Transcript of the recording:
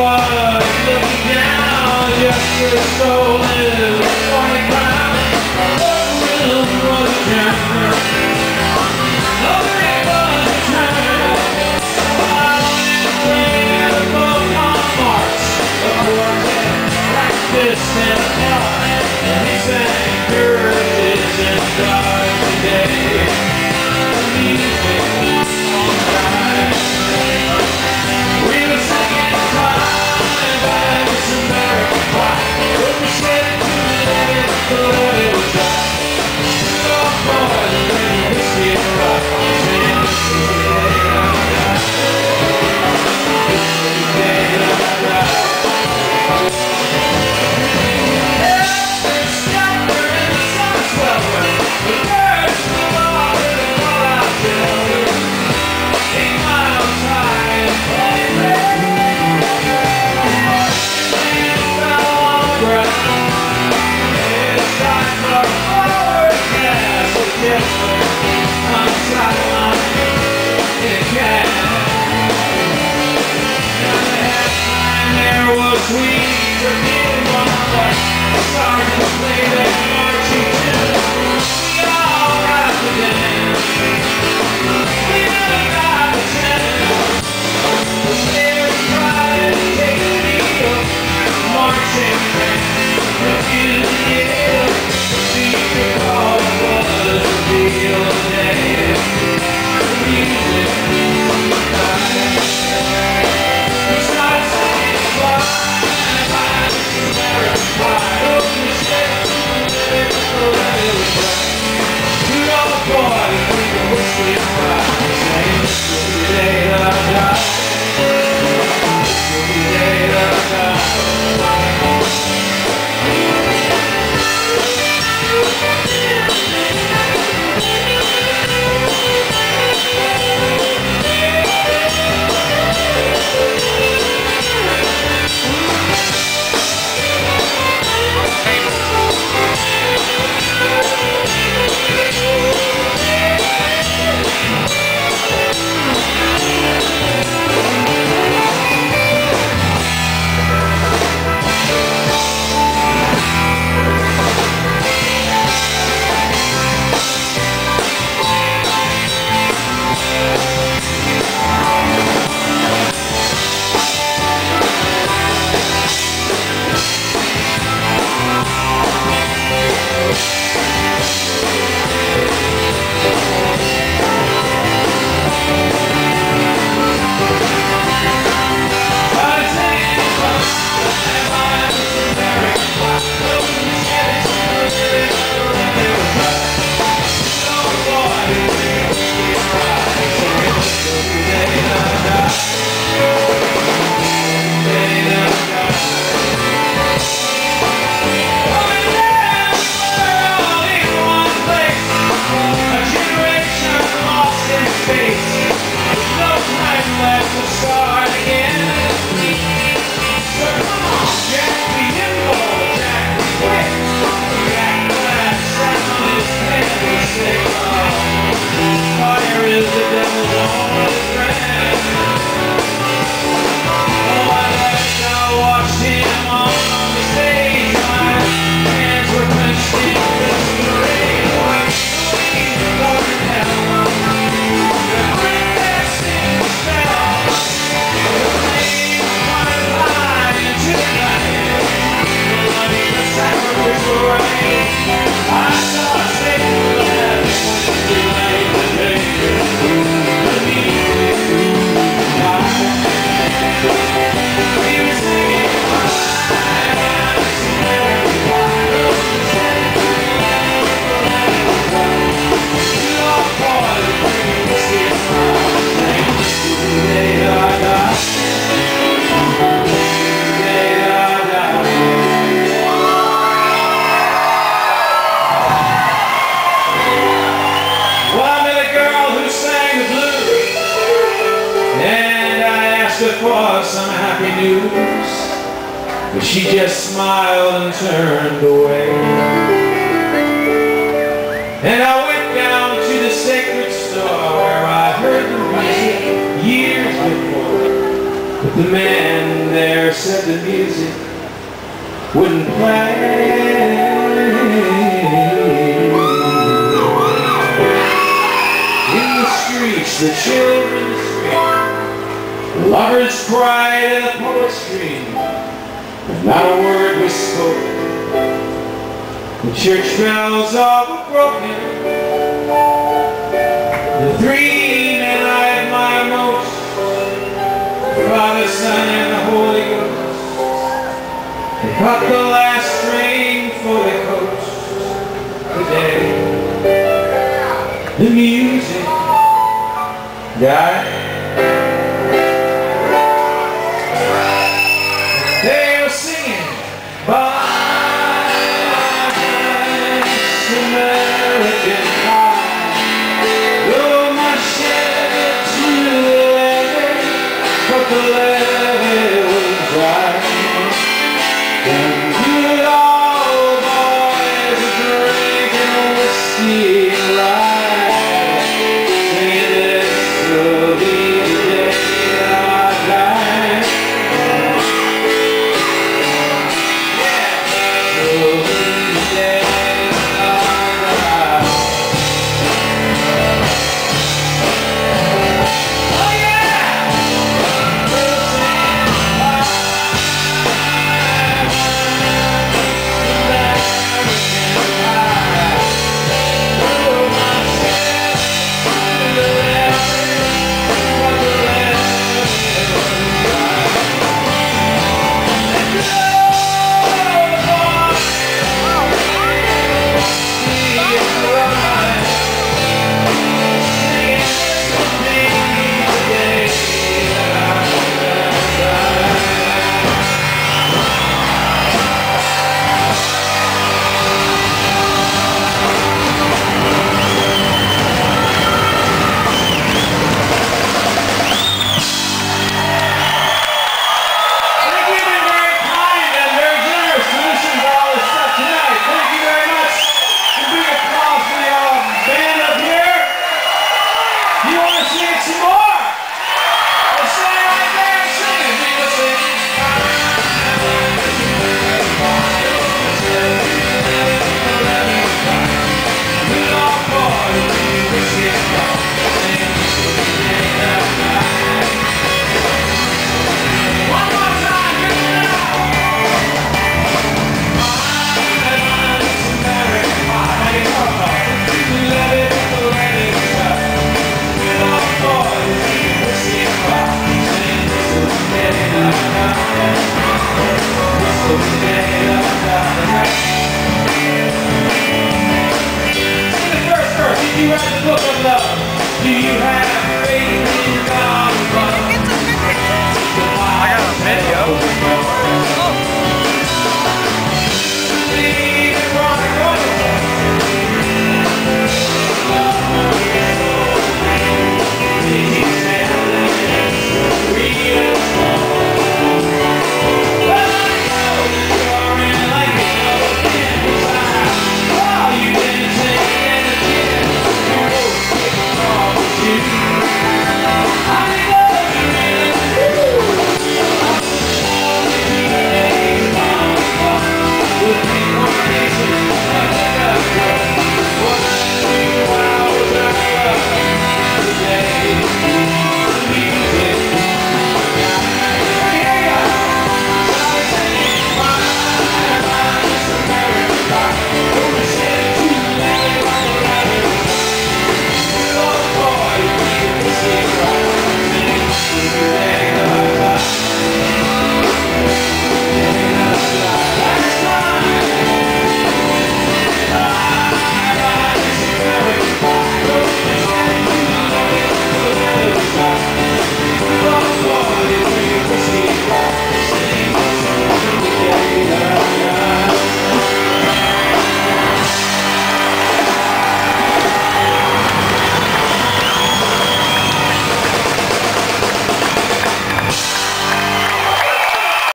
one. Looking down, yes, you're so Yeah. news But she just smiled and turned away. And I went down to the sacred store Where I heard the music years before. But the man there said the music wouldn't play. In the streets, the children scream the lovers cried in the poets dreamed, but not a word was spoken. The church bells all were broken. The three men I admire most, the Father, Son, and the Holy Ghost, they caught the last train for the coast today. The music died.